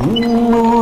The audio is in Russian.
Ну,